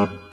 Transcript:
uh,